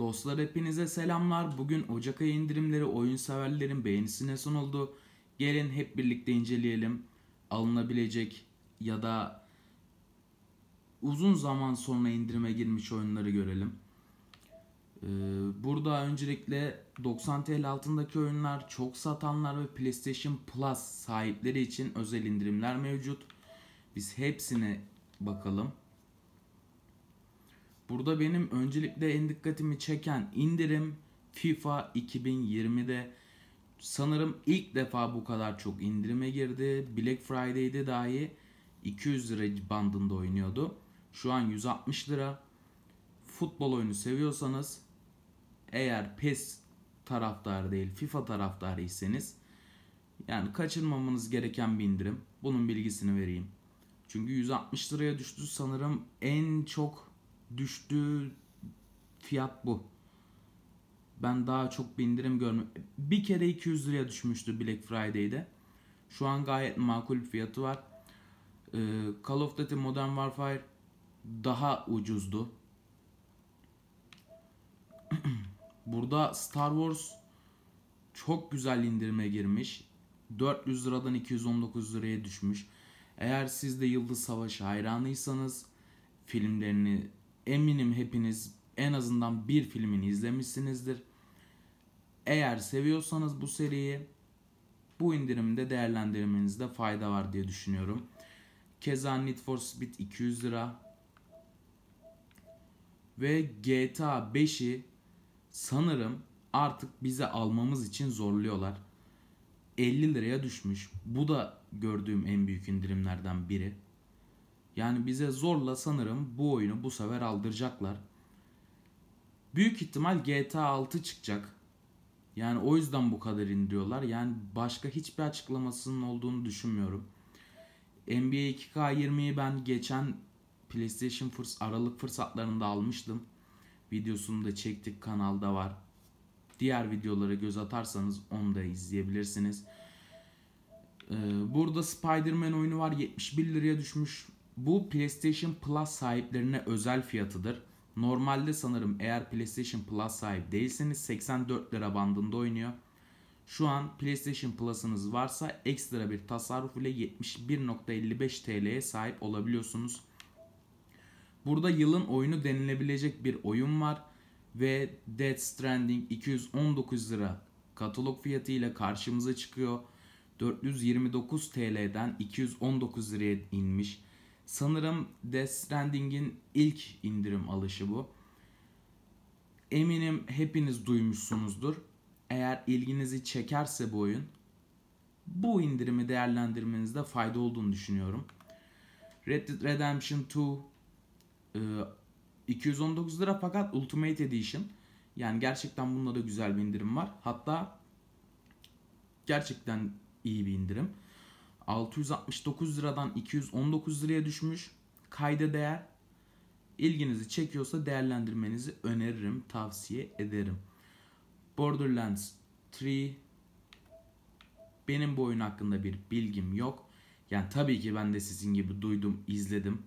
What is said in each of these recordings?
Dostlar hepinize selamlar. Bugün Ocak ayı indirimleri oyun severlerin beğenisine sunuldu. Gelin hep birlikte inceleyelim. Alınabilecek ya da uzun zaman sonra indirime girmiş oyunları görelim. Ee, burada öncelikle 90 TL altındaki oyunlar, çok satanlar ve PlayStation Plus sahipleri için özel indirimler mevcut. Biz hepsine bakalım. Burada benim öncelikle en dikkatimi çeken indirim FIFA 2020'de sanırım ilk defa bu kadar çok indirime girdi. Black Friday'de dahi 200 lira bandında oynuyordu. Şu an 160 lira. Futbol oyunu seviyorsanız eğer PES taraftarı değil FIFA taraftarıysanız yani kaçırmamanız gereken bir indirim. Bunun bilgisini vereyim. Çünkü 160 liraya düştü sanırım en çok düştüğü fiyat bu. Ben daha çok bir indirim görmüyorum. Bir kere 200 liraya düşmüştü Black Friday'de. Şu an gayet makul fiyatı var. Ee, Call of Duty Modern Warfare daha ucuzdu. Burada Star Wars çok güzel indirime girmiş. 400 liradan 219 liraya düşmüş. Eğer siz de Yıldız Savaşı hayranıysanız filmlerini eminim hepiniz en azından bir filmini izlemişsinizdir. Eğer seviyorsanız bu seriyi bu indirimde değerlendirmenizde fayda var diye düşünüyorum. Keza Need for Speed 200 lira ve GTA 5'i sanırım artık bize almamız için zorluyorlar. 50 liraya düşmüş. Bu da gördüğüm en büyük indirimlerden biri. Yani bize zorla sanırım bu oyunu bu sefer aldıracaklar. Büyük ihtimal GTA 6 çıkacak. Yani o yüzden bu kadar indiriyorlar. Yani başka hiçbir açıklamasının olduğunu düşünmüyorum. NBA 2K20'yi ben geçen PlayStation fırs aralık fırsatlarında almıştım. Videosunu da çektik kanalda var. Diğer videolara göz atarsanız onu da izleyebilirsiniz. Ee, burada Spider-Man oyunu var 71 liraya düşmüş. Bu PlayStation Plus sahiplerine özel fiyatıdır. Normalde sanırım eğer PlayStation Plus sahip değilseniz 84 lira bandında oynuyor. Şu an PlayStation Plus'ınız varsa ekstra bir tasarruf ile 71.55 TL'ye sahip olabiliyorsunuz. Burada yılın oyunu denilebilecek bir oyun var ve Dead Stranding 219 lira katalog fiyatı ile karşımıza çıkıyor. 429 TL'den 219 liraya inmiş. Sanırım Death Stranding'in ilk indirim alışı bu. Eminim hepiniz duymuşsunuzdur. Eğer ilginizi çekerse bu oyun bu indirimi değerlendirmenizde fayda olduğunu düşünüyorum. Red Dead Redemption 2 219 lira fakat Ultimate Edition yani gerçekten bunda da güzel bir indirim var. Hatta gerçekten iyi bir indirim. 669 liradan 219 liraya düşmüş. Kayda değer. İlginizi çekiyorsa değerlendirmenizi öneririm, tavsiye ederim. Borderlands 3 benim bu oyun hakkında bir bilgim yok. Yani tabii ki ben de sizin gibi duydum, izledim.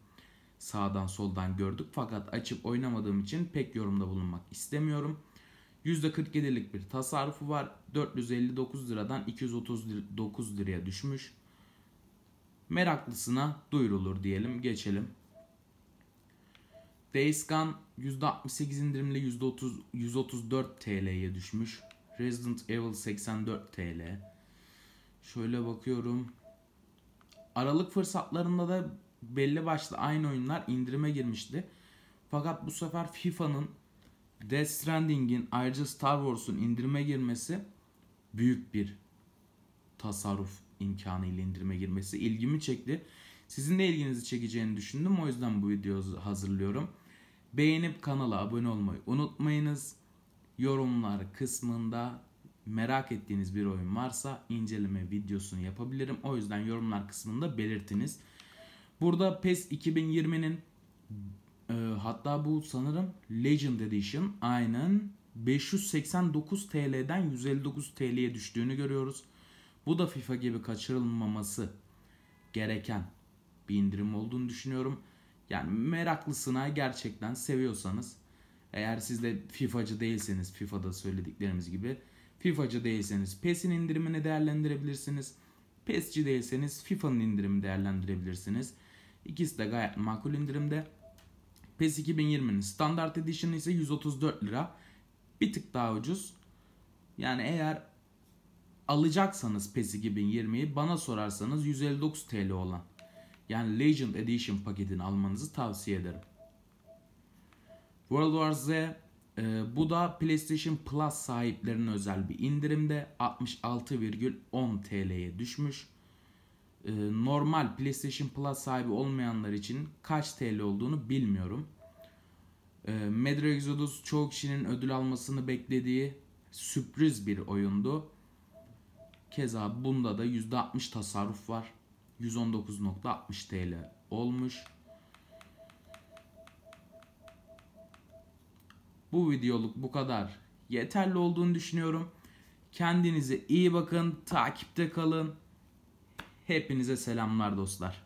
Sağdan soldan gördük fakat açıp oynamadığım için pek yorumda bulunmak istemiyorum. %47'lik bir tasarrufu var. 459 liradan 239 liraya düşmüş meraklısına duyurulur diyelim. Geçelim. Days Gone %68 indirimle %30, 134 TL'ye düşmüş. Resident Evil 84 TL. Şöyle bakıyorum. Aralık fırsatlarında da belli başlı aynı oyunlar indirime girmişti. Fakat bu sefer FIFA'nın Death Stranding'in ayrıca Star Wars'un indirime girmesi büyük bir tasarruf imkanı ile indirime girmesi ilgimi çekti. Sizin de ilginizi çekeceğini düşündüm. O yüzden bu videoyu hazırlıyorum. Beğenip kanala abone olmayı unutmayınız. Yorumlar kısmında merak ettiğiniz bir oyun varsa inceleme videosunu yapabilirim. O yüzden yorumlar kısmında belirtiniz. Burada PES 2020'nin e, hatta bu sanırım Legend Edition aynen 589 TL'den 159 TL'ye düştüğünü görüyoruz. Bu da FIFA gibi kaçırılmaması gereken bir indirim olduğunu düşünüyorum. Yani meraklısına gerçekten seviyorsanız Eğer siz de FIFA'cı değilseniz FIFA'da söylediklerimiz gibi FIFA'cı değilseniz PES'in indirimini değerlendirebilirsiniz. PES'ci değilseniz FIFA'nın indirimini değerlendirebilirsiniz. İkisi de gayet makul indirimde. PES 2020'nin standart edition ise 134 lira. Bir tık daha ucuz. Yani eğer alacaksanız PES 2020'yi bana sorarsanız 159 TL olan yani Legend Edition paketini almanızı tavsiye ederim. World War Z e, bu da PlayStation Plus sahiplerine özel bir indirimde 66,10 TL'ye düşmüş. E, normal PlayStation Plus sahibi olmayanlar için kaç TL olduğunu bilmiyorum. E, Metro Exodus çoğu kişinin ödül almasını beklediği sürpriz bir oyundu. Keza bunda da %60 tasarruf var. 119.60 TL olmuş. Bu videoluk bu kadar yeterli olduğunu düşünüyorum. Kendinize iyi bakın, takipte kalın. Hepinize selamlar dostlar.